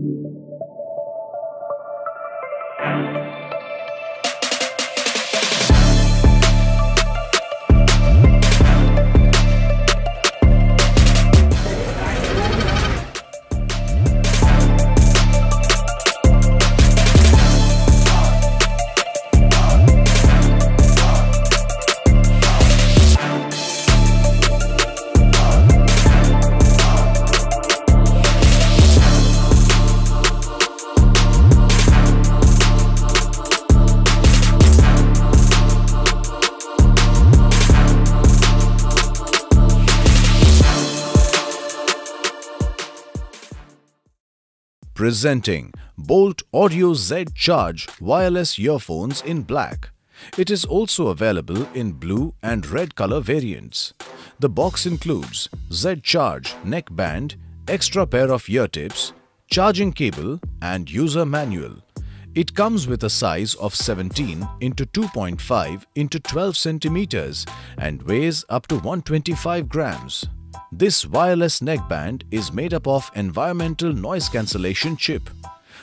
thank you Presenting Boult Audio Z Charge wireless earphones in black. It is also available in blue and red color variants. The box includes Z Charge neck band, extra pair of ear tips, charging cable and user manual. It comes with a size of 17 into 2.5 into 12 centimeters and weighs up to 125 grams. This wireless neckband is made up of environmental noise cancellation chip.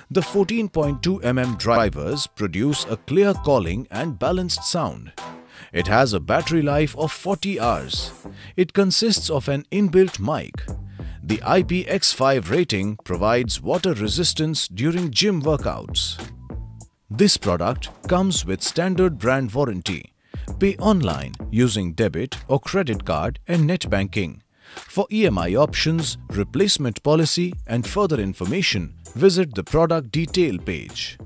The 14.2 mm drivers produce a clear calling and balanced sound. It has a battery life of 40 hours. It consists of an inbuilt mic. The IPX5 rating provides water resistance during gym workouts. This product comes with standard brand warranty. Pay online using debit or credit card and net banking. For EMI options, replacement policy and further information, visit the product detail page.